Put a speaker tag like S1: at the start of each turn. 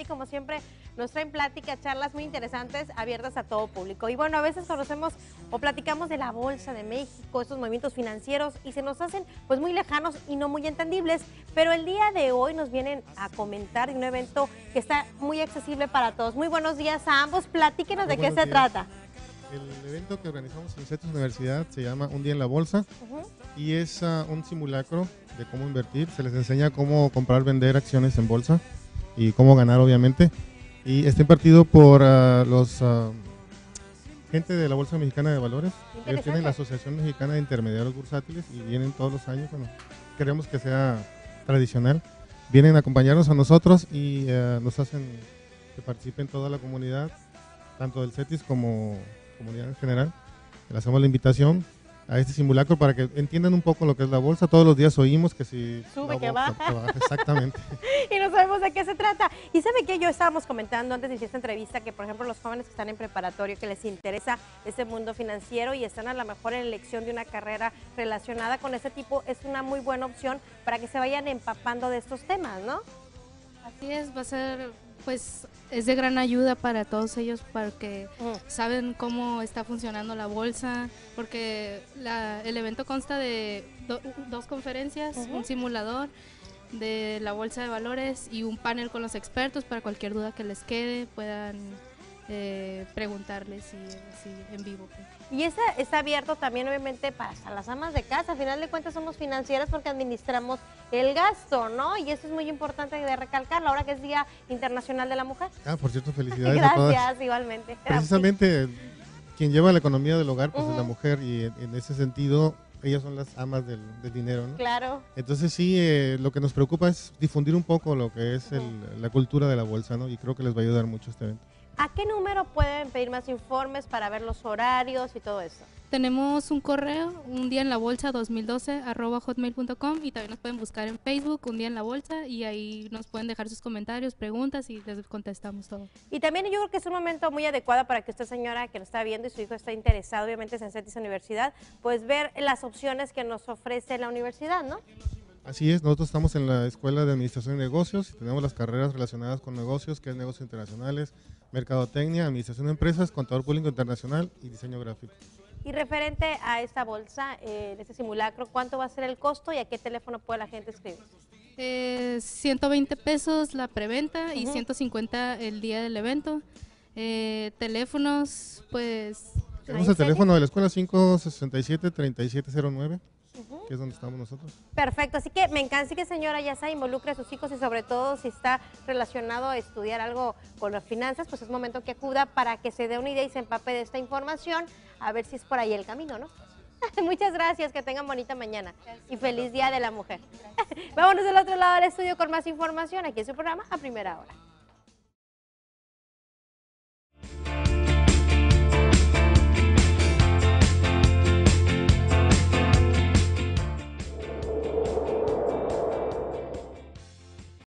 S1: y como siempre nos traen pláticas, charlas muy interesantes, abiertas a todo público. Y bueno, a veces conocemos o platicamos de la Bolsa de México, estos movimientos financieros y se nos hacen pues muy lejanos y no muy entendibles, pero el día de hoy nos vienen a comentar de un evento que está muy accesible para todos. Muy buenos días a ambos, platíquenos de qué se trata.
S2: El evento que organizamos en CETIS Universidad se llama Un día en la bolsa y es uh, un simulacro de cómo invertir. Se les enseña cómo comprar, vender acciones en bolsa y cómo ganar, obviamente. Y está impartido por uh, los uh, gente de la Bolsa Mexicana de Valores. Ellos tienen la Asociación Mexicana de Intermediarios Bursátiles y vienen todos los años. Bueno, queremos que sea tradicional. Vienen a acompañarnos a nosotros y nos hacen que participen toda la comunidad, tanto del CETIS como comunidad en general. Le hacemos la invitación a este simulacro para que entiendan un poco lo que es la bolsa. Todos los días oímos que si
S1: sube, que baja.
S2: Exactamente.
S1: y no sabemos de qué se trata. Y sabe que yo estábamos comentando antes de esta entrevista que, por ejemplo, los jóvenes que están en preparatorio, que les interesa ese mundo financiero y están a lo mejor en elección de una carrera relacionada con ese tipo, es una muy buena opción para que se vayan empapando de estos temas, ¿no?
S3: Así es, va a ser pues es de gran ayuda para todos ellos porque mm. saben cómo está funcionando la bolsa, porque el evento consta de dos conferencias, un simulador de la bolsa de valores y un panel con los expertos para cualquier duda que les quede puedan eh, preguntarles si, en vivo. Pues.
S1: Y ese está abierto también obviamente para las amas de casa. Al final de cuentas somos financieras porque administramos el gasto, ¿no? Y eso es muy importante de recalcar, ahora que es Día Internacional de la Mujer.
S2: Ah, por cierto, felicidades
S1: Gracias, igualmente.
S2: Precisamente quien lleva la economía del hogar pues es la mujer y en, ese sentido ellas son las amas del, dinero, ¿no?
S1: Claro.
S2: Entonces sí, eh, lo que nos preocupa es difundir un poco lo que es la cultura de la bolsa, ¿no? Y creo que les va a ayudar mucho este evento.
S1: ¿A qué número pueden pedir más informes para ver los horarios y todo eso?
S3: Tenemos un correo, un día en la bolsa 2012 arroba hotmail.com y también nos pueden buscar en Facebook, un día en la bolsa y ahí nos pueden dejar sus comentarios, preguntas y les contestamos todo.
S1: Y también yo creo que es un momento muy adecuado para que esta señora que nos está viendo y su hijo está interesado, obviamente en CETIS Universidad, pues ver las opciones que nos ofrece la universidad, ¿no?
S2: Así es, nosotros estamos en la Escuela de Administración de Negocios y tenemos las carreras relacionadas con negocios, que es negocios internacionales, mercadotecnia, administración de empresas, contador público internacional y diseño gráfico.
S1: Y referente a esta bolsa, eh, este simulacro, ¿cuánto va a ser el costo y a qué teléfono puede la gente escribir?
S3: 120 pesos la preventa y 150 el día del evento. Eh, teléfonos, pues...
S2: Tenemos el teléfono de la escuela 567-3709 que es donde estamos nosotros.
S1: Perfecto, así que me encanta que señora ya se involucre a sus hijos y sobre todo si está relacionado a estudiar algo con las finanzas, pues es momento que acuda para que se dé una idea y se empape de esta información, a ver si es por ahí el camino, ¿no? Muchas gracias, que tengan bonita mañana y feliz Día de la Mujer. Vámonos del otro lado del estudio con más información aquí en su programa a primera hora.